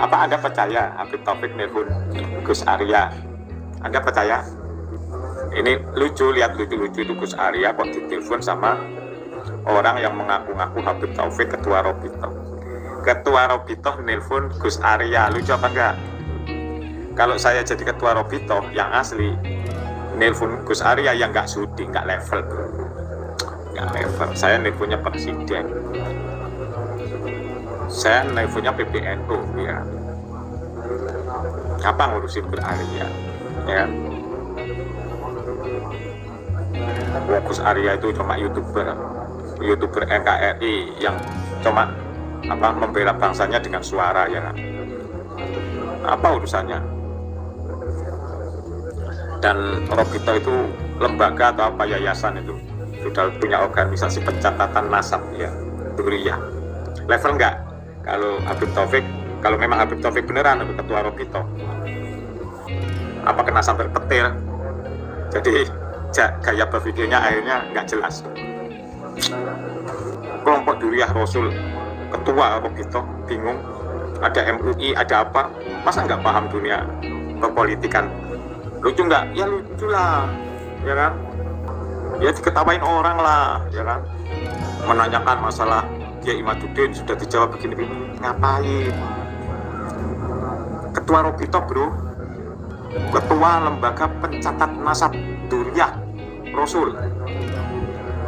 Apa Anda percaya Habib Taufik nelpon Gus Arya? Anda percaya? Ini lucu, lihat lucu-lucu itu Gus Arya kok ditelepon sama orang yang mengaku-ngaku Habib Taufik ketua Robito. Ketua Robito nelpon Gus Arya, lucu apa enggak? Kalau saya jadi ketua Robito yang asli, nelpon Gus Arya yang nggak sudi, nggak level. Nggak level, saya nelponnya presiden. Saya nelponnya PBNU ya. Apa ngurusin Arya? Ya. Wah, Gus Arya itu cuma youtuber youtuber NKRI yang cuma apa membela bangsanya dengan suara ya apa urusannya dan Robito itu lembaga atau apa yayasan itu sudah punya organisasi pencatatan nasab ya Duriyah level enggak kalau Habib Taufik kalau memang Habib Taufik beneran ketua Robito apa kena sampai petir? Jadi gaya berpikirnya akhirnya nggak jelas. Kelompok Duriyah Rasul ketua Robito bingung. Ada MUI ada apa? Masa nggak paham dunia perpolitikan? Lucu nggak? Ya lucu lah ya kan? Ya diketawain orang lah ya kan? Menanyakan masalah dia Imaduddin sudah dijawab begini ngapain? Ketua Robito bro. Ketua lembaga pencatat nasab Duriyah Rasul.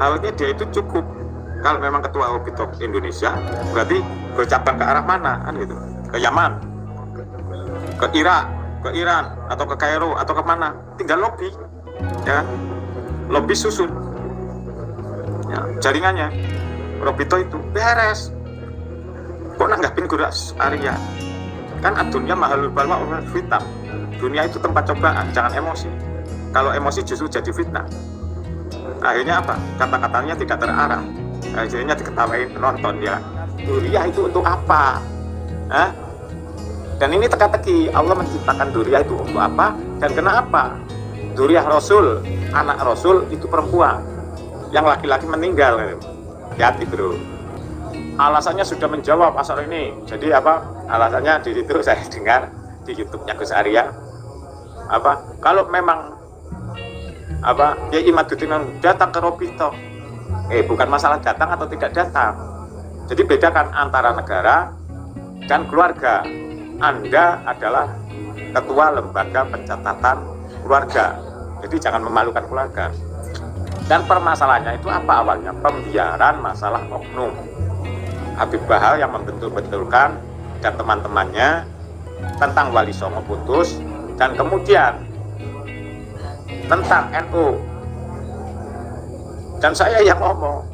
Harusnya dia itu cukup. Kalau memang ketua Robito Indonesia berarti bercabang ke arah mana kan gitu? Ke Yaman ke Irak ke Iran atau ke Kairo atau ke mana? Tinggal lobby ya kan? lobby susun ya, jaringannya Robito itu beres. Kok nanggapin Guras Arya? Kan dunia mahalul balwa orang fitnah. Dunia itu tempat cobaan jangan emosi. Kalau emosi justru jadi fitnah. Akhirnya apa? Kata-katanya tidak terarah. Akhirnya diketawain penonton ya Duriah itu untuk apa? Hah? dan ini teka-teki. Allah menciptakan Duriah itu untuk apa dan kenapa Duriah Rasul anak Rasul itu perempuan. Yang laki-laki meninggal hati bro alasannya sudah menjawab asal ini. Jadi apa? Alasannya di situ saya dengar di YouTube-nya Gus Arya. Apa? Kalau memang apa? Ya Imaduddin datang ke Robito eh bukan masalah datang atau tidak datang. Jadi bedakan antara negara dan keluarga. Anda adalah ketua lembaga pencatatan keluarga. Jadi jangan memalukan keluarga dan permasalahannya itu apa awalnya? Pembiaran masalah oknum. Habib Bahal yang membentul-betulkan dan teman-temannya tentang Wali Songo putus dan kemudian tentang NU dan saya yang ngomong